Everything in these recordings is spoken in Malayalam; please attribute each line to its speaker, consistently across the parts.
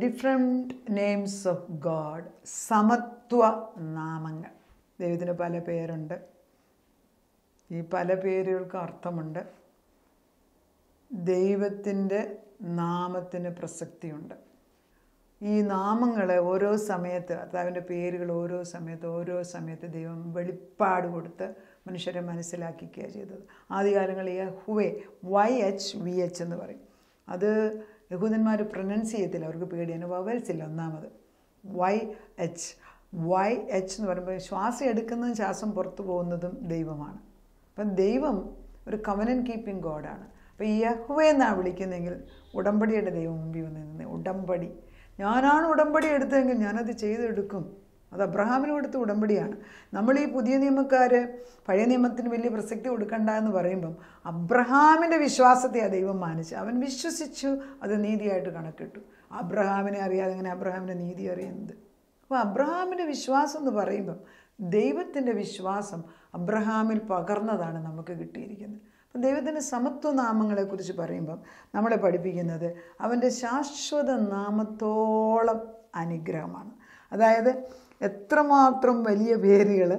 Speaker 1: ഡിഫറെന്റ് നെയിംസ് ഓഫ് ഗോഡ് സമത്വ നാമങ്ങൾ. ദൈവത്തിന് പല പേരുണ്ട്. ഈ പല പേരുകൾക്ക് അർത്ഥമുണ്ട്. ദൈവത്തിന്റെ നാമത്തിന് പ്രസക്തിയുണ്ട്. ഈ നാമങ്ങളെ ഓരോ സമയത്ത് കർത്താവിന്റെ പേരുകൾ ഓരോ സമയത്ത് ഓരോ സമയത്ത് ദൈവം വെളിപ്പാട് കൊടുത്ത് മനുഷ്യരെ മനസ്സിലാക്കിക്കുക ചെയ്തത്. ആദ്യകാലങ്ങളിൽ Yahweh Y H V H എന്ന് പറയും. അത് യഹൂദന്മാർ പ്രൊനൗൺസ് ചെയ്യത്തില്ല. അവർക്ക് പേടിയാണ് വവൽസ് ഇല്ല ഒന്നാമത് വൈ എച്ച് വൈ എച്ച് എന്ന് പറയുമ്പോൾ ശ്വാസം എടുക്കുന്നതും ശ്വാസം പുറത്തു പോകുന്നതും ദൈവമാണ്. അപ്പം ദൈവം ഒരു കവനൻ കീപ്പിംഗ് ഗോഡാണ് അപ്പോൾ യഹ്വേ എന്നാണ് വിളിക്കുന്നതെങ്കിൽ ഉടമ്പടിയുടെ ദൈവം മുമ്പിൽ വന്ന് ഉടമ്പടി. ഞാനാണ് ഉടമ്പടി എടുത്തതെങ്കിൽ ഞാനത് ചെയ്തെടുക്കും. അത് അബ്രഹാമിന് കൊടുത്ത ഉടമ്പടിയാണ്. നമ്മൾ ഈ പുതിയ നിയമക്കാർ പഴയ നിയമത്തിന് വലിയ പ്രസക്തി കൊടുക്കണ്ട എന്ന് പറയുമ്പം അബ്രഹാമിന്റെ വിശ്വാസത്തെ ആ ദൈവം മാനിച്ചു അവൻ വിശ്വസിച്ചു അത് നീതിയായിട്ട് കണക്കിട്ടു. അബ്രഹാമിനെ അറിയാതെ അങ്ങനെ അബ്രഹാമിന്റെ നീതി അറിയുന്നത്? അപ്പോൾ അബ്രഹാമിന്റെ വിശ്വാസം എന്ന് പറയുമ്പം ദൈവത്തിന്റെ വിശ്വാസം അബ്രഹാമിൽ പകർന്നതാണ് നമുക്ക് കിട്ടിയിരിക്കുന്നത്. അപ്പം ദൈവത്തിന്റെ സമത്വനാമങ്ങളെക്കുറിച്ച് പറയുമ്പം നമ്മളെ പഠിപ്പിക്കുന്നത് അവന്റെ ശാശ്വത നാമത്തോളം അനുഗ്രഹമാണ്. അതായത് എത്രമാത്രം വലിയ പേരുകൾ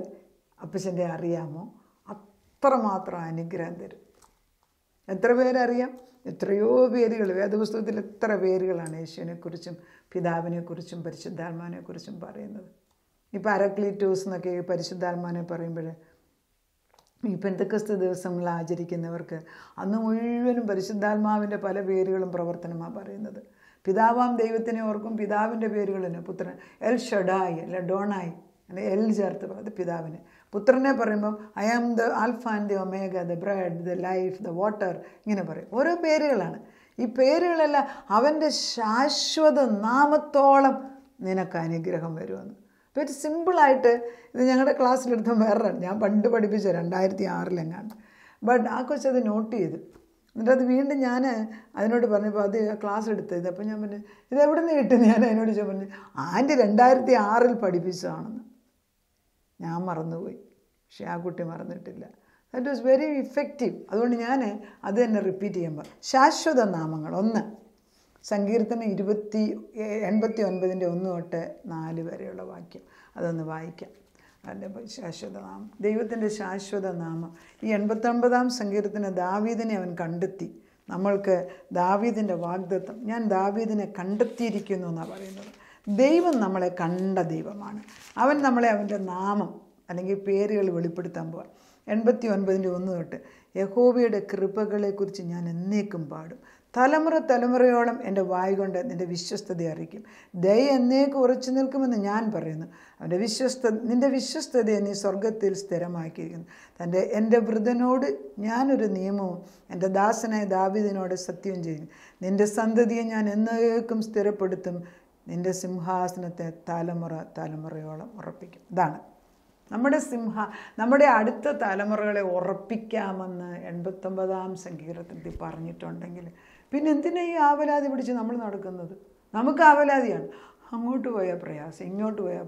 Speaker 1: അപ്പച്ചന്റെ അറിയാമോ? അത്രമാത്രം അനുഗ്രഹം തരും. എത്ര പേരറിയാം? എത്രയോ പേരുകൾ വേദപുസ്തകത്തിൽ എത്ര പേരുകളാണ് യേശുവിനെക്കുറിച്ചും പിതാവിനെക്കുറിച്ചും പരിശുദ്ധാത്മാവിനെക്കുറിച്ചും പറയുന്നത്. ഇപ്പം അരക്ലീറ്റോസ് എന്നൊക്കെ പരിശുദ്ധാത്മാനെ പറയുമ്പോൾ ഈ പെന്തക്കസ്ത ദിവസങ്ങൾ ആചരിക്കുന്നവർക്ക് അന്ന് മുഴുവനും പരിശുദ്ധാത്മാവിന്റെ പല പേരുകളും പ്രവർത്തനമാണ് പറയുന്നത്. പിതാവാം ദൈവത്തിനെ ഓർക്കും പിതാവിന്റെ പേരുകൾ തന്നെ പുത്രൻ എൽ ഷഡായി അല്ല ഡോണായി അല്ലെ എൽ ചേർത്ത് അത് പിതാവിന്. പുത്രനെ പറയുമ്പം I am the alpha and the omega the bread the life the water ഇങ്ങനെ പറയും. ഓരോ പേരുകളാണ്. ഈ പേരുകളെല്ലാം അവന്റെ ശാശ്വത നാമത്തോളം നിനക്ക് അനുഗ്രഹം വരുമെന്ന്. അപ്പോൾ ഒരു സിമ്പിളായിട്ട് ഇത് ഞങ്ങളുടെ ക്ലാസ്സിലെടുത്ത വേറെ ഞാൻ പണ്ട് പഠിപ്പിച്ച രണ്ടായിരത്തി ആറിലെങ്ങാണ്ട്. ബട്ട് ആ കൊച്ചത് നോട്ട് ചെയ്തു. എന്നിട്ട് അത് വീണ്ടും ഞാൻ അതിനോട് പറഞ്ഞപ്പോൾ അത് ക്ലാസ് എടുത്തത് അപ്പോൾ ഞാൻ പറഞ്ഞു ഇത് എവിടെ നിന്ന് കിട്ടും ഞാൻ അതിനോട് ചോദിച്ചു പറഞ്ഞു ആന്റി രണ്ടായിരത്തി ആറിൽ പഠിപ്പിച്ചതാണെന്ന്. ഞാൻ മറന്നുപോയി. പക്ഷേ ആ കുട്ടി മറന്നിട്ടില്ല. ദാറ്റ് വാസ് വെരി ഇഫക്റ്റീവ് അതുകൊണ്ട് ഞാൻ അത് തന്നെ റിപ്പീറ്റ് ചെയ്യാൻ ചെയ്യുമ്പോൾ ശാശ്വത നാമങ്ങൾ. ഒന്ന്. സങ്കീർത്തനം ഇരുപത്തി എൺപത്തി ഒൻപതിന്റെ ഒന്ന് തൊട്ട് നാല് വരെയുള്ള വാക്യം. അതൊന്ന് വായിക്കാം. അതിന്റെ ശാശ്വത നാമം. ദൈവത്തിന്റെ ശാശ്വത നാമം. ഈ എൺപത്തൊൻപതാം സങ്കീർത്തന ദാവീദിനെ അവൻ കണ്ടെത്തി. നമ്മൾക്ക് ദാവീദിന്റെ വാഗ്ദത്വം ഞാൻ ദാവീദിനെ കണ്ടെത്തിയിരിക്കുന്നു എന്നാണ് പറയുന്നത്. ദൈവം നമ്മളെ കണ്ട ദൈവമാണ്. അവൻ നമ്മളെ അവന്റെ നാമം അല്ലെങ്കിൽ പേരുകൾ വെളിപ്പെടുത്താൻ പോവാം. എൺപത്തി ഒൻപതിന്റെ ഒന്ന് തൊട്ട് യഹോവയുടെ കൃപകളെക്കുറിച്ച് ഞാൻ എന്നേക്കും പാടും. തലമുറ തലമുറയോളം എന്റെ വായ് കൊണ്ട് നിന്റെ വിശ്വസ്തത അറിയിക്കും. ദയ എന്നേക്ക് ഉറച്ചു നിൽക്കുമെന്ന് ഞാൻ പറയുന്നു. അവന്റെ വിശ്വസ്ത നിന്റെ വിശ്വസ്തതയെ നീ സ്വർഗത്തിൽ സ്ഥിരമാക്കിയിരിക്കുന്നു. തന്റെ എന്റെ വൃതനോട് ഞാനൊരു നിയമവും എന്റെ ദാസനായ ദാവിദിനോട് സത്യം ചെയ്യും നിന്റെ സന്തതിയെ ഞാൻ എന്നേക്കും സ്ഥിരപ്പെടുത്തും. നിന്റെ സിംഹാസനത്തെ തലമുറ തലമുറയോളം ഉറപ്പിക്കും. ഇതാണ്. നമ്മുടെ സിംഹ നമ്മുടെ അടുത്ത തലമുറകളെ ഉറപ്പിക്കാമെന്ന് എൺപത്തൊമ്പതാം സങ്കീർത്തനത്തിൽ പറഞ്ഞിട്ടുണ്ടെങ്കിൽ പിന്നെ എന്തിനാ ഈ ആവലാതി പിടിച്ച് നമ്മൾ നടക്കുന്നത്? നമുക്ക് ആവലാതിയാണ്. അങ്ങോട്ട് പോയാൽ പ്രയാസം ഇങ്ങോട്ട് പോയാൽ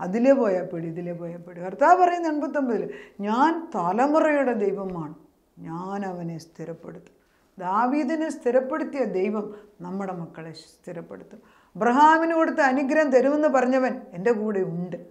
Speaker 1: അതിലേ പോയാൽ പേടി ഇതിലേ പോയാൽ പേടി. കർത്താവ് പറയുന്ന എൺപത്തൊമ്പതിൽ ഞാൻ തലമുറയുടെ ദൈവമാണ്. ഞാൻ അവനെ സ്ഥിരപ്പെടുത്തും. ദാവീദിനെ സ്ഥിരപ്പെടുത്തിയ ദൈവം നമ്മുടെ മക്കളെ സ്ഥിരപ്പെടുത്തും. അബ്രഹാമിന് കൊടുത്ത അനുഗ്രഹം തരുമെന്ന് പറഞ്ഞവൻ എന്റെ കൂടെ ഉണ്ട്.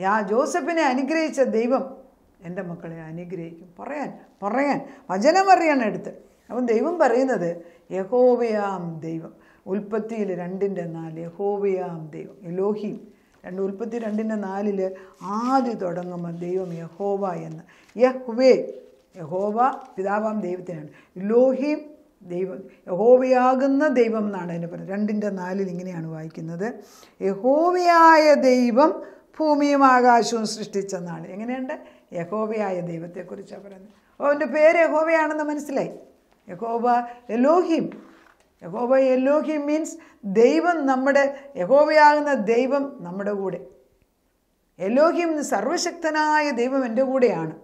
Speaker 1: യാ ജോസഫിനെ അനുഗ്രഹിച്ച ദൈവം എന്റെ മക്കളെ അനുഗ്രഹിക്കും. പറയാൻ പറയാൻ. വചനം അറിയണം എടുത്ത്. അപ്പം ദൈവം പറയുന്നത് യഹോവയാം ദൈവം. ഉൽപ്പത്തിയിൽ രണ്ടിന്റെ നാല് യഹോവയാം ദൈവം. എലോഹിം രണ്ട് ഉൽപ്പത്തി രണ്ടിന്റെ നാലിൽ ആദ്യം തുടങ്ങുമ്പോൾ ദൈവം യഹോവ എന്ന്. യഹ്വേ യഹോവ പിതാവാം ദൈവത്തിനാണ്. ലോഹിം ദൈവം യഹോവയാകുന്ന ദൈവം എന്നാണ് അതിന് പറയുന്നത്. രണ്ടിന്റെ നാലിൽ ഇങ്ങനെയാണ് വായിക്കുന്നത്. യഹോവയായ ദൈവം ഭൂമിയും ആകാശവും സൃഷ്ടിച്ചെന്നാണ് എങ്ങനെയുണ്ട്? യഹോവയായ ദൈവത്തെക്കുറിച്ചാണ് പറയുന്നത്. അപ്പോൾ അവന്റെ പേര് യഹോവയാണെന്ന് മനസ്സിലായി. യഹോവ എലോഹിം യഹോബ എലോഹിം മീൻസ് ദൈവം നമ്മുടെ യഹോബയാകുന്ന ദൈവം നമ്മുടെ കൂടെ. എലോഹിം സർവശക്തനായ ദൈവം എന്റെ കൂടെയാണ്.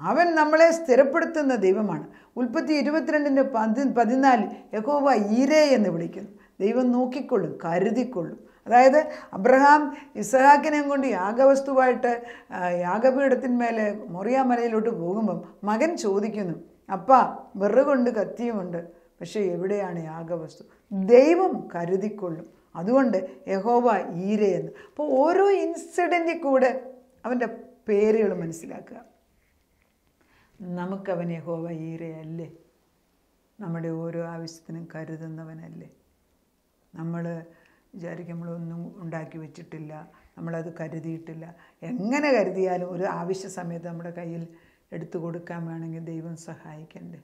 Speaker 1: അവൻ നമ്മളെ സ്ഥിരപ്പെടുത്തുന്ന ദൈവമാണ്. ഉൽപ്പത്തി ഇരുപത്തിരണ്ടിന്റെ പതി പതിനാല് യഹോബ ഈരേ എന്ന് വിളിക്കുന്നു. ദൈവം നോക്കിക്കൊള്ളും കരുതിക്കൊള്ളും. അതായത് അബ്രഹാം ഇസഹാക്കിനെ കൊണ്ട് യാഗവസ്തുവായിട്ട് യാഗപീഠത്തിന്മേലെ മൊറിയ മലയിലോട്ട് പോകുമ്പം മകൻ ചോദിക്കുന്നു അപ്പ വെറുകൊണ്ട് കത്തിയുമുണ്ട്. പക്ഷേ എവിടെയാണ് യാഗവസ്തു ദൈവം കരുതിക്കൊള്ളും. അതുകൊണ്ട് യഹോവ ഈരയെന്ന്. അപ്പോൾ ഓരോ ഇൻസിഡന്റിൽ കൂടെ അവന്റെ പേരുകൾ മനസ്സിലാക്കുക. നമുക്കവൻ യഹോവ ഈരയല്ലേ? നമ്മുടെ ഓരോ ആവശ്യത്തിനും കരുതുന്നവനല്ലേ? നമ്മൾ വിചാരിക്കും നമ്മളൊന്നും ഉണ്ടാക്കി വെച്ചിട്ടില്ല. നമ്മളത് കരുതിയിട്ടില്ല. എങ്ങനെ കരുതിയാലും ഒരു ആവശ്യ സമയത്ത് നമ്മുടെ കയ്യിൽ എടുത്തു കൊടുക്കാൻ വേണമെങ്കിൽ ദൈവം സഹായിക്കണ്ടേ.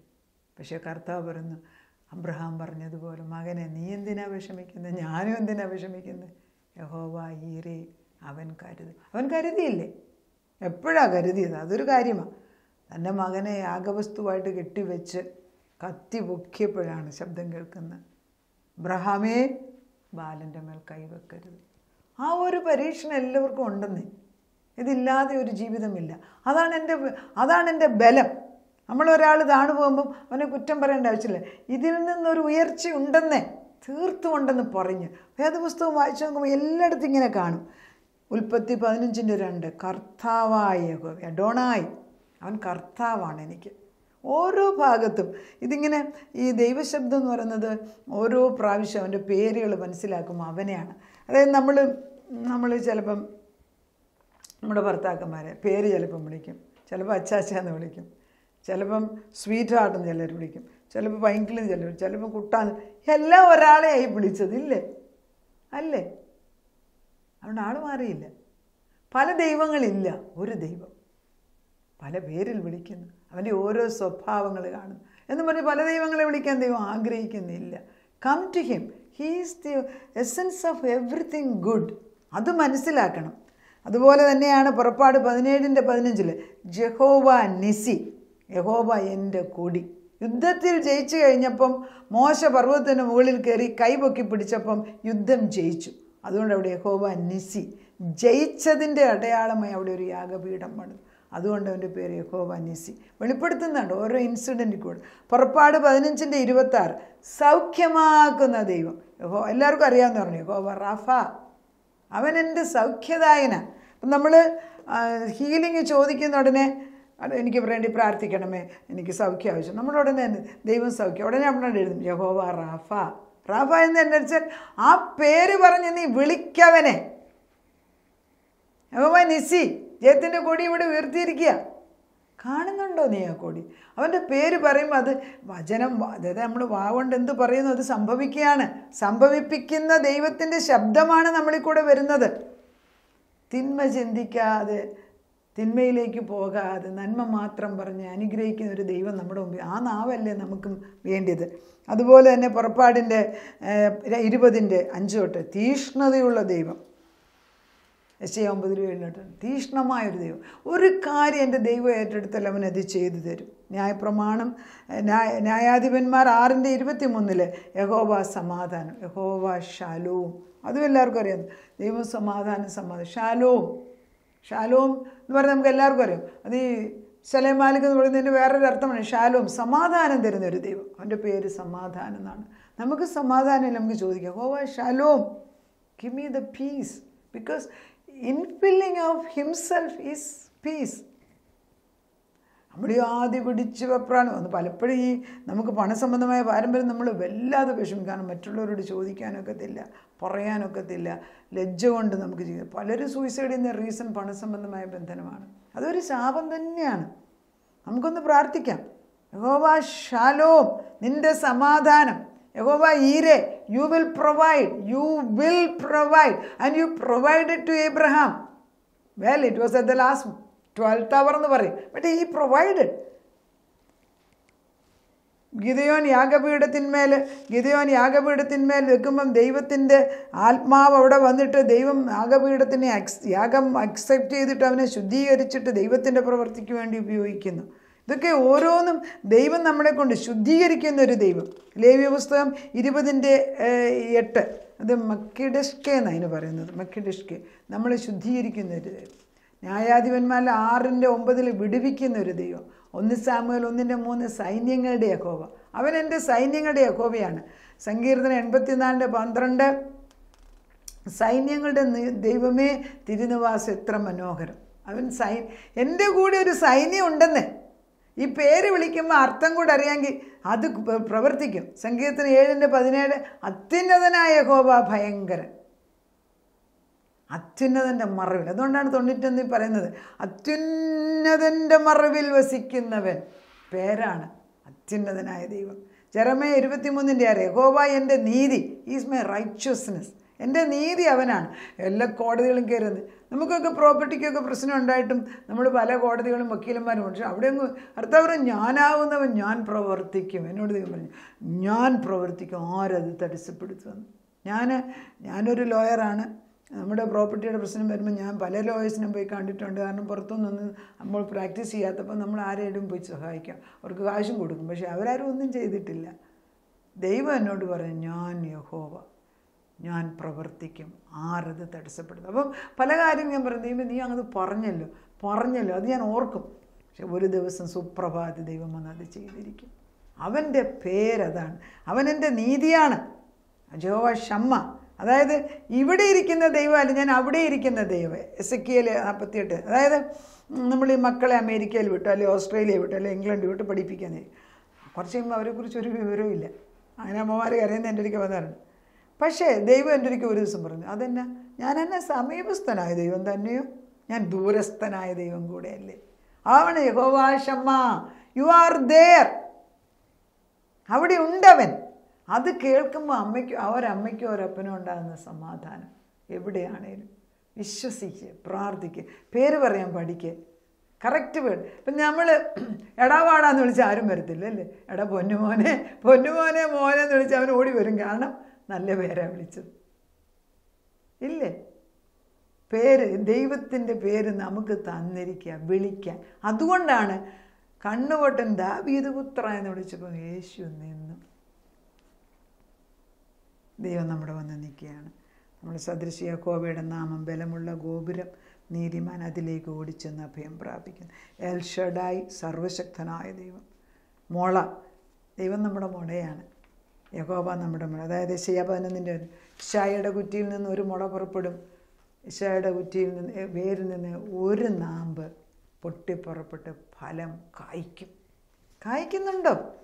Speaker 1: പക്ഷേ കർത്താവ് പറഞ്ഞു അബ്രഹാം പറഞ്ഞതുപോലെ മകനെ നീ എന്തിനാ വിഷമിക്കുന്നത് ഞാനും എന്തിനാ വിഷമിക്കുന്നത് യഹോവ ഈരേ അവൻ കരുതി. അവൻ കരുതിയില്ലേ? എപ്പോഴാ കരുതിയത്? അതൊരു കാര്യമാണ് തന്റെ മകനെ യാഗവസ്തുവായിട്ട് കെട്ടിവെച്ച് കത്തി പൊക്കിയപ്പോഴാണ് ശബ്ദം കേൾക്കുന്നത് അബ്രഹാമേ ബാലന്റെ മേൽ കൈവെക്കരുത്. ആ ഒരു പരീക്ഷണം എല്ലാവർക്കും ഉണ്ടെന്നേ. ഇതില്ലാതെ ഒരു ജീവിതമില്ല. അതാണ് എന്റെ അതാണ് എന്റെ ബലം. നമ്മളൊരാൾ താണു പോകുമ്പം അവനെ കുറ്റം പറയേണ്ട ആവശ്യമില്ല. ഇതിൽ നിന്നൊരു ഉയർച്ച ഉണ്ടെന്നേ തീർത്തും ഉണ്ടെന്ന് പറഞ്ഞ് വേദപുസ്തകം വായിച്ചു നോക്കുമ്പോൾ എല്ലായിടത്തും ഇങ്ങനെ കാണും. ഉൽപ്പത്തി പതിനഞ്ചിന്റെ രണ്ട് കർത്താവായ അഡോണായി. അവൻ കർത്താവാണ് എനിക്ക്. ഓരോ ഭാഗത്തും ഇതിങ്ങനെ ഈ ദൈവശബ്ദം എന്ന് പറയുന്നത് ഓരോ പ്രാവശ്യം അവന്റെ പേരുകൾ മനസ്സിലാക്കുമ്പോൾ അവനെയാണ്. അതായത് നമ്മൾ നമ്മൾ ചിലപ്പം നമ്മുടെ ഭർത്താക്കന്മാരെ പേര് ചിലപ്പം വിളിക്കും ചിലപ്പോൾ അച്ചാച്ചാന്ന് വിളിക്കും ചിലപ്പം സ്വീറ്റ് ഹാർട്ടെന്ന് ചിലർ വിളിക്കും ചിലപ്പോൾ പൈങ്കിളെന്ന് ചിലർ ചിലപ്പോൾ കുട്ടാന്ന് എല്ലാം ഒരാളെയായി വിളിച്ചത് ഇല്ലേ? അല്ലേ? അതുകൊണ്ട് ആൾ മാറിയില്ല. പല ദൈവങ്ങളില്ല ഒരു ദൈവം. പല പേരിൽ വിളിക്കുന്നു അവന്റെ ഓരോ സ്വഭാവങ്ങൾ കാണുന്നു. എന്ന് പറഞ്ഞ് പല ദൈവങ്ങളെ വിളിക്കാൻ ദൈവം ആഗ്രഹിക്കുന്നില്ല. Come to him he's the essence of everything good അത് മനസ്സിലാക്കണം. അതുപോലെ തന്നെയാണ് പുറപ്പാട് പതിനേഴിന്റെ പതിനഞ്ചിൽ ജഹോബ നിസി യഹോബ എന്റെ കൊടി യുദ്ധത്തിൽ ജയിച്ചു കഴിഞ്ഞപ്പം മോശ പർവതത്തിന് മുകളിൽ കയറി കൈപൊക്കി പിടിച്ചപ്പം യുദ്ധം ജയിച്ചു. അതുകൊണ്ട് അവിടെ യഹോബ നിസി ജയിച്ചതിന്റെ അടയാളമായി അവിടെ ഒരു യാഗപീഠം പണിതു. അതുകൊണ്ട് അവന്റെ പേര് യഹോവ നിസി വെളിപ്പെടുത്തുന്നുണ്ട് ഓരോ ഇൻസിഡന്റിൽ കൂടെ പുറപ്പാട് പതിനഞ്ചിന്റെ ഇരുപത്താറ് സൗഖ്യമാക്കുന്ന ദൈവം യഹോ എല്ലാവർക്കും അറിയാമെന്ന് പറഞ്ഞു. യഹോവ റഫ അവൻ എന്റെ സൗഖ്യദായന. അപ്പം നമ്മൾ ഹീലിംഗ് ചോദിക്കുന്ന ഉടനെ എനിക്ക് വേണ്ടി പ്രാർത്ഥിക്കണമേ. എനിക്ക് സൗഖ്യം ആവശ്യം. നമ്മുടെ ഉടനെ ദൈവം സൗഖ്യം. ഉടനെ നമ്മളോട് എഴുതും യഹോവ റാഫ. റാഫ എന്ന് എന്നെ വെച്ചാൽ ആ പേര് പറഞ്ഞ് നീ വിളിക്കവനെ. യഹോവ നിസി ജയത്തിന്റെ കൊടി ഇവിടെ ഉയർത്തിയിരിക്കുക. കാണുന്നുണ്ടോ നീ ആ കൊടി? അവന്റെ പേര് പറയുമ്പോൾ അത് വചനം അതായത് നമ്മൾ വാവുകൊണ്ട് എന്ത് പറയുന്നു അത് സംഭവിക്കുകയാണ്. സംഭവിപ്പിക്കുന്ന ദൈവത്തിന്റെ ശബ്ദമാണ് നമ്മളിൽ കൂടെ വരുന്നത്. തിന്മ ചിന്തിക്കാതെ തിന്മയിലേക്ക് പോകാതെ നന്മ മാത്രം പറഞ്ഞ് അനുഗ്രഹിക്കുന്ന ഒരു ദൈവം നമ്മുടെ മുമ്പിൽ ആ നാവല്ലേ നമുക്കും വേണ്ടിയത്. അതുപോലെ തന്നെ പുറപ്പാടിന്റെ ഇരുപതിന്റെ അഞ്ചോട്ട് തീഷ്ണതയുള്ള ദൈവം. എസ് ഒമ്പത് രൂപ എഴുന്നേറ്റ് തീഷ്ണമായൊരു ദൈവം. ഒരു കാര്യം എന്റെ ദൈവം ഏറ്റെടുത്താൽ അവൻ അത് ചെയ്തു തരും. ന്യായപ്രമാണം ന്യായ ന്യായാധിപന്മാർ ആറിന്റെ ഇരുപത്തി മൂന്നിൽ യഹോവ സമാധാനം. യഹോവ ഷാലോവും അതും എല്ലാവർക്കും അറിയാം. ദൈവം സമാധാനം സമാധാനം. ഷാലോവും ഷാലോം എന്ന് പറഞ്ഞാൽ നമുക്ക് എല്ലാവർക്കും അറിയാം. അത് ഈ ശലമാലിക് എന്ന് പറയുന്നതിന്റെ വേറൊരു അർത്ഥമാണ് ഷാലോം സമാധാനം തരുന്ന ഒരു ദൈവം. അവന്റെ പേര് സമാധാനം എന്നാണ്. നമുക്ക് സമാധാനം നമുക്ക് ചോദിക്കാം. Jehovah shalom give me the peace because infilling of himself is peace നമ്മൾ ഈ ആദ്യം പിടിച്ച് വെപ്രാണ്. വന്ന് പലപ്പോഴും ഈ നമുക്ക് പണസംബന്ധമായ പാരമ്പര്യം നമ്മൾ വല്ലാതെ വിഷമിക്കാനും മറ്റുള്ളവരോട് ചോദിക്കാനൊക്കത്തില്ല പറയാനൊക്കത്തില്ല ലജ്ജ കൊണ്ട് നമുക്ക് ചെയ്യാം പലരും സൂയിസൈഡ് ചെയ്യുന്ന റീസൺ പണസംബന്ധമായ ബന്ധനമാണ്. അതൊരു ശാപം തന്നെയാണ്. നമുക്കൊന്ന് പ്രാർത്ഥിക്കാം. യഹോവ ശാലോം നിന്റെ സമാധാനം. Jehovah Jireh you will provide you will provide and you provided to Abraham well it was at the last twelfth hour എന്ന് പറയും. ബട്ട് ഈ പ്രൊവൈഡഡ് ഗിതയോൻ യാഗപീഠത്തിന്മേൽ ഗിതയോൻ യാഗപീഠത്തിന്മേൽ വെക്കുമ്പം ദൈവത്തിന്റെ ആത്മാവ് അവിടെ വന്നിട്ട് ദൈവം യാഗപീഠത്തിനെ യാഗം അക്സെപ്റ്റ് ചെയ്തിട്ട് അവനെ ശുദ്ധീകരിച്ചിട്ട് ദൈവത്തിന്റെ പ്രവൃത്തിക്ക് വേണ്ടി ഉപയോഗിക്കുന്നു. ഇതൊക്കെ ഓരോന്നും ദൈവം നമ്മളെ കൊണ്ട് ശുദ്ധീകരിക്കുന്ന ഒരു ദൈവം. ലേവ്യ പുസ്തകം ഇരുപതിന്റെ എട്ട്. അത് മക്കിഡഷ്കെ എന്നാണ് അതിന് പറയുന്നത്. മക്കിഡഷ്കെ നമ്മളെ ശുദ്ധീകരിക്കുന്ന ഒരു ദൈവം. ന്യായാധിപന്മാരിൽ ആറിന്റെ ഒമ്പതിൽ വിടുവിക്കുന്ന ഒരു ദൈവം. ഒന്ന് സാമുവൽ ഒന്നിന്റെ മൂന്ന് സൈന്യങ്ങളുടെ യഹോവ. അവൻ എന്റെ സൈന്യങ്ങളുടെ യഹോവയാണ്. സങ്കീർത്തനം എൺപത്തിനാലിന്റെ പന്ത്രണ്ട്. സൈന്യങ്ങളുടെ ദൈവമേ തിരുനിവാസം എത്ര മനോഹരം. അവൻ സൈ എന്റെ കൂടെ ഒരു സൈന്യം ഉണ്ടെന്ന്. ഈ പേര് വിളിക്കുമ്പോൾ അർത്ഥം കൂടെ അറിയാമെങ്കിൽ അത് പ്ര- പ്രവർത്തിക്കും. സംഗീതത്തിന് ഏഴിന്റെ പതിനേഴ് അത്യുന്നതനായ ഹോബ ഭയങ്കരൻ. അത്യുന്നതന്റെ മറവിൽ. അതുകൊണ്ടാണ് തൊണ്ണൂറ്റൊന്നിൽ പറയുന്നത് അത്യുന്നതന്റെ മറവിൽ വസിക്കുന്നവൻ പേരാണ് അത്യുന്നതനായ ദൈവം. ജെറമയ ഇരുപത്തിമൂന്നിന്റെ ആരെ ഹോബ എന്റെ നീതി ഈസ് മൈ റൈച്വസ്നെസ് എന്റെ നീതി അവനാണ്. എല്ലാ കോടതികളും കയറുന്നത് നമുക്കൊക്കെ പ്രോപ്പർട്ടിക്കൊക്കെ പ്രശ്നം ഉണ്ടായിട്ടും നമ്മൾ പല കോടതികളും വക്കീലന്മാരും പക്ഷേ അവിടെ അങ്ങ് അർത്ഥവരും ഞാനാവുന്നവൻ ഞാൻ പ്രവർത്തിക്കും. എന്നോട് ദൈവം പറഞ്ഞു ഞാൻ പ്രവർത്തിക്കും. ആരത് തടസ്സപ്പെടുത്തുമെന്ന് ഞാൻ ഞാനൊരു ലോയറാണ്. നമ്മുടെ പ്രോപ്പർട്ടിയുടെ പ്രശ്നം വരുമ്പോൾ ഞാൻ പല ലോയേഴ്സിനും പോയി കണ്ടിട്ടുണ്ട്. കാരണം പുറത്തുനിന്നൊന്നും നമ്മൾ പ്രാക്ടീസ് ചെയ്യാത്തപ്പോൾ നമ്മൾ ആരെയും പോയി സഹായിക്കാം. അവർക്ക് കാശും കൊടുക്കും. പക്ഷേ അവരാരും ഒന്നും ചെയ്തിട്ടില്ല. ദൈവം എന്നോട് പറഞ്ഞു ഞാൻ യഹോവ. ഞാൻ പ്രവർത്തിക്കും. ആരത് തടസ്സപ്പെടുന്നു അപ്പം പല കാര്യം ഞാൻ പറഞ്ഞു ദൈവം നീ അങ്ങ് പറഞ്ഞല്ലോ പറഞ്ഞല്ലോ അത് ഞാൻ ഓർക്കും. പക്ഷെ ഒരു ദിവസം സുപ്രഭാത ദൈവം വന്ന് അത് ചെയ്തിരിക്കും. അവന്റെ പേരതാണ്. അവൻ എന്റെ നീതിയാണ്. അജോവ ഷമ്മ. അതായത് ഇവിടെ ഇരിക്കുന്ന ദൈവമല്ല ഞാൻ അവിടെ ഇരിക്കുന്ന ദൈവം. എസ് കെ എൽ നാൽപ്പത്തിയെട്ട്. അതായത് നമ്മൾ ഈ മക്കളെ അമേരിക്കയിൽ വിട്ടു അല്ലെങ്കിൽ ഓസ്ട്രേലിയ വിട്ടു അല്ലെങ്കിൽ ഇംഗ്ലണ്ട് വിട്ട് പഠിപ്പിക്കാൻ കുറച്ച് കഴിയുമ്പോൾ അവരെക്കുറിച്ച് ഒരു വിവരവും ഇല്ല. അങ്ങനെ അമ്മമാർ കരയുന്ന എന്റെ അടുക്ക് വന്നാറുണ്ട് പക്ഷേ ദൈവം എന്റെ ഒരിക്കൽ ഒരു ദിവസം പറഞ്ഞു അതെന്നാ? ഞാൻ എന്നെ സമീപസ്ഥനായ ദൈവം തന്നെയോ? ഞാൻ ദൂരസ്ഥനായ ദൈവം കൂടെയല്ലേ? ആവണ യഹോവാശമ്മ യു ആർ ദേർ. അവിടെ ഉണ്ടവൻ. അത് കേൾക്കുമ്പോൾ അമ്മയ്ക്കും അവരമ്മയ്ക്കും ഒരപ്പനും ഉണ്ടാകുന്ന സമാധാനം. എവിടെയാണേലും വിശ്വസിക്കുക പ്രാർത്ഥിക്കുക പേര് പറയാൻ പഠിക്കുക കറക്റ്റ് വേർഡ് ഇപ്പം നമ്മൾ എടാവാടാന്ന് വിളിച്ചാൽ ആരും വരത്തില്ല അല്ലേ? എടാ പൊന്നുമോനെ പൊന്നുമോനെ മോനെ എന്ന് വിളിച്ചാൽ അവൻ ഓടി വരും. കാരണം നല്ല പേരാ വിളിച്ചത്. ഇല്ലേ? പേര് ദൈവത്തിന്റെ പേര് നമുക്ക് തന്നിരിക്കുക വിളിക്കാൻ. അതുകൊണ്ടാണ് കണ്ണുപൊട്ടൻ ദാവീത് പുത്ര എന്ന് വിളിച്ചപ്പോൾ യേശു നിന്നു. ദൈവം നമ്മുടെ വന്ന് നിൽക്കുകയാണ്. നമ്മൾ സദൃശിയ കോവയുടെ നാമം ബലമുള്ള ഗോപുരം നീതിമാൻ അതിലേക്ക് ഓടിച്ചെന്ന് അഭയം പ്രാപിക്കുന്നു. എൽഷഡായി സർവശക്തനായ ദൈവം. മുള ദൈവം നമ്മുടെ മുളയാണ്. യഹോബ നമ്മുടെ മുള അതായത് ഇശയ പതിനൊന്നിന്റെ ഇഷായുടെ കുറ്റിയിൽ നിന്ന് ഒരു മുള പുറപ്പെടും. ഇഷായയുടെ കുറ്റിയിൽ നിന്ന് വേരിൽ നിന്ന് ഒരു നാമ്പ് പൊട്ടിപ്പുറപ്പെട്ട് ഫലം കായ്ക്കും. കായ്ക്കുന്നുണ്ടോ?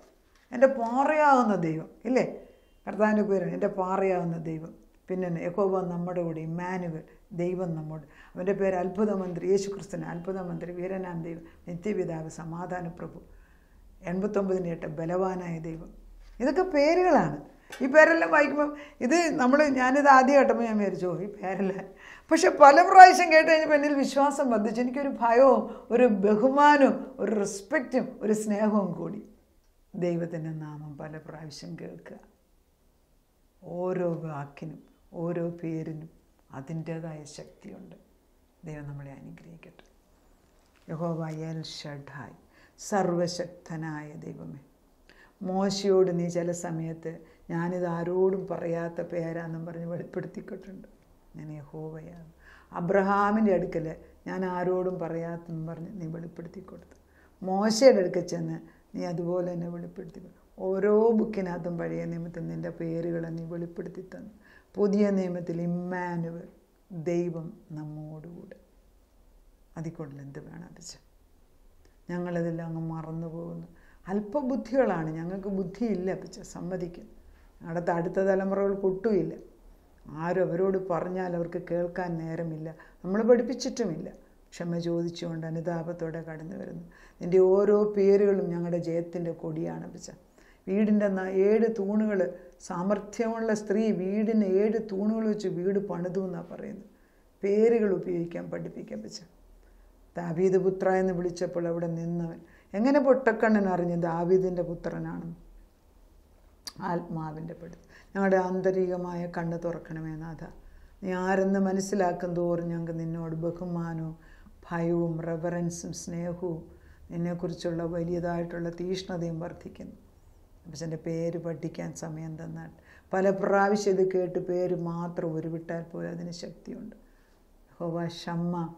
Speaker 1: എന്റെ പാറയാവുന്ന ദൈവം ഇല്ലേ? കർത്താവിന്റെ പേരാണ് എന്റെ പാറയാവുന്ന ദൈവം. പിന്നെ യഹോബ നമ്മുടെ കൂടെ ഇമ്മാനുവൽ ദൈവം നമ്മോട്. അവന്റെ പേര് അത്ഭുതമന്ത്രി യേശു ക്രിസ്തുന അത്ഭുതമന്ത്രി വീരനാം ദൈവം നിത്യപിതാവ് സമാധാന പ്രഭു എൺപത്തൊമ്പതിന്റെ എട്ട് ബലവാനായ ദൈവം. ഇതൊക്കെ പേരുകളാണ്. ഈ പേരെല്ലാം വായിക്കുമ്പോൾ ഇത് നമ്മൾ ഞാനിത് ആദ്യം കേട്ടപ്പോൾ ഞാൻ വിചാരിച്ചു ഈ പേരല്ല. പക്ഷെ പല പ്രാവശ്യം കേട്ട് കഴിഞ്ഞപ്പോൾ എന്നിൽ വിശ്വാസം വർദ്ധിച്ചു. എനിക്കൊരു ഭയവും ഒരു ബഹുമാനവും ഒരു റെസ്പെക്റ്റും ഒരു സ്നേഹവും കൂടി. ദൈവത്തിന്റെ നാമം പല പ്രാവശ്യം കേൾക്കുക. ഓരോ വാക്കിനും ഓരോ പേരിനും അതിന്റേതായ ശക്തിയുണ്ട്. ദൈവം നമ്മളെ അനുഗ്രഹിക്കട്ടെ. യഹോ വയൽ ഷഡായ് സർവശക്തനായ ദൈവമേ. മോശയോട് നീ ചില സമയത്ത് ഞാനിത് ആരോടും പറയാത്ത പേരാന്നും പറഞ്ഞ് വെളിപ്പെടുത്തിക്കൊട്ടുണ്ട്. ഞാൻ യഹോവയാണ്. അബ്രഹാമിന്റെ അടുക്കൽ ഞാൻ ആരോടും പറയാത്തെന്നും പറഞ്ഞ് നീ വെളിപ്പെടുത്തി കൊടുത്തു മോശയുടെ അടുക്കൽ ചെന്ന് നീ അതുപോലെ തന്നെ വെളിപ്പെടുത്തി ഓരോ ബുക്കിനകത്തും പഴയ നിയമത്തിൽ നിന്റെ പേരുകളെ നീ വെളിപ്പെടുത്തി തന്നു. പുതിയ നിയമത്തിൽ ഇമ്മാനുവൽ ദൈവം നമ്മോടുകൂടെ. അതിൽ എന്ത് വേണം അപ്പച്ച ഞങ്ങളതെല്ലാം അങ്ങ് മറന്നു പോകുന്നു അല്പബുദ്ധികളാണ്. ഞങ്ങൾക്ക് ബുദ്ധിയില്ല അപ്പച്ച സമ്മതിക്കും. ഞങ്ങളുടെ അടുത്ത തലമുറകൾക്ക് ഒട്ടുമില്ല ആരും അവരോട് പറഞ്ഞാൽ അവർക്ക് കേൾക്കാൻ നേരമില്ല. നമ്മൾ പഠിപ്പിച്ചിട്ടുമില്ല. ക്ഷമ ചോദിച്ചുകൊണ്ട് അനുതാപത്തോടെ കടന്നു വരുന്നു. നിന്റെ ഓരോ പേരുകളും ഞങ്ങളുടെ ജയത്തിന്റെ കൊടിയാണ് അപ്പച്ച വീടിന്റെ ഏഴ് തൂണുകൾ സാമർഥ്യമുള്ള സ്ത്രീ വീടിന് ഏഴ് തൂണുകൾ വെച്ച് വീട് പണിതു എന്നാണ് പറയുന്നത്. പേരുകൾ ഉപയോഗിക്കാൻ പഠിപ്പിക്കാൻ പിച്ച താബീത് പുത്ര എന്ന് വിളിച്ചപ്പോൾ അവിടെ നിന്നവൻ എങ്ങനെ പൊട്ടക്കണ്ണൻ അറിഞ്ഞ് ദാവീദിന്റെ പുത്രനാണ്? ആത്മാവിന്റെ പെടുത്ത്. ഞങ്ങളുടെ ആന്തരികമായ കണ്ണ് തുറക്കണമേ നാഥ. നീ ആരെന്ന് മനസ്സിലാക്കും തോറും ഞങ്ങൾക്ക് നിന്നോട് ബഹുമാനവും ഭയവും റെവറൻസും സ്നേഹവും നിന്നെക്കുറിച്ചുള്ള വലിയതായിട്ടുള്ള തീഷ്ണതയും വർദ്ധിക്കുന്നു. അപ്പച്ചന്റെ പേര് പഠിക്കാൻ സമയം തന്നാൽ. പല പ്രാവശ്യം ഇത് കേട്ട് പേര് മാത്രം ഉരുവിട്ടാൽ പോലും അതിന് ശക്തിയുണ്ട്. ഹോവ ഷമ്മ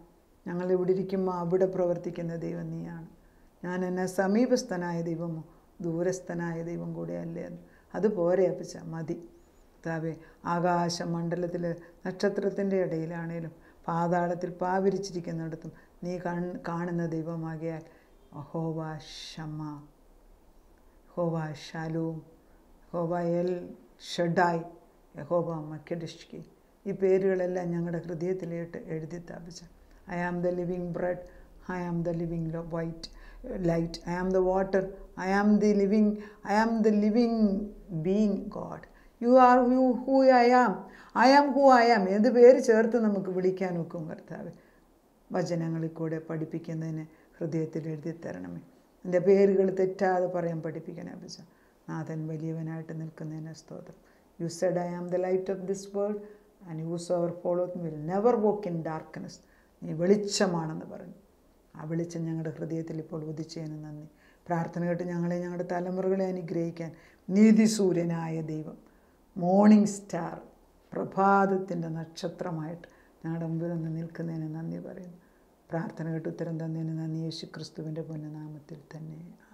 Speaker 1: ഞങ്ങൾ ഇവിടെ ഇരിക്കുമ്പോൾ അവിടെ പ്രവർത്തിക്കുന്ന ദൈവം നീയാണ്. ഞാൻ എന്നെ സമീപസ്ഥനായ ദൈവമോ? ദൂരസ്ഥനായ ദൈവം കൂടെയല്ലേ എന്ന്. അതുപോരെ അപ്പച്ച മതി. താവേ ആകാശമണ്ഡലത്തിൽ നക്ഷത്രത്തിന്റെ ഇടയിലാണേലും പാതാളത്തിൽ പാവിരിച്ചിരിക്കുന്നിടത്തും നീ കാണുന്ന ദൈവമാകിയാൽ ഹോവ ഷമ ഹോവ ഷാലൂം ഹോവ എൽ ഷഡായ് യഹോവ മക്കഡിഷ്കി. ഈ പേരുകളെല്ലാം ഞങ്ങളുടെ ഹൃദയത്തിലേട്ട് എഴുതി സ്ഥാപിച്ച I am the living bread I am the living low white light i am the water. I am the living i am the living being god. You are you who I am I am who I am എന്ത് പേര് ചേർത്ത് നമുക്ക് വിളിക്കാൻ ഒക്കും കർത്താവ്? വചനങ്ങളിൽ കൂടെ പഠിപ്പിക്കുന്നതിന് ഹൃദയത്തിൽ എഴുതി തരണമേ. എന്റെ പേരുകൾ തെറ്റാതെ പറയാൻ പഠിപ്പിക്കണേ അഭിച്ച നാഥൻ വലിയവനായിട്ട് നിൽക്കുന്നതിന് സ്തോത്രം. You said I am the light of this world and whosoever follow will never walk in darkness നീ വെളിച്ചമാണെന്ന് പറഞ്ഞു. ആ വെളിച്ചം ഞങ്ങളുടെ ഹൃദയത്തിൽ ഇപ്പോൾ ഉദിച്ചതിന് നന്ദി. പ്രാർത്ഥന കേട്ട് ഞങ്ങളെ ഞങ്ങളുടെ തലമുറകളെ അനുഗ്രഹിക്കാൻ നീതിസൂര്യനായ ദൈവം മോർണിംഗ് സ്റ്റാർ പ്രഭാതത്തിന്റെ നക്ഷത്രമായിട്ട് ഞങ്ങളുടെ മുമ്പിൽ നിന്ന് നിൽക്കുന്നതിന് നന്ദി പറയുന്നു. പ്രാർത്ഥന കേട്ട് ഉത്തരം തന്നതിന് നന്ദി. യേശു ക്രിസ്തുവിന്റെ പുണ്യനാമത്തിൽ തന്നെ.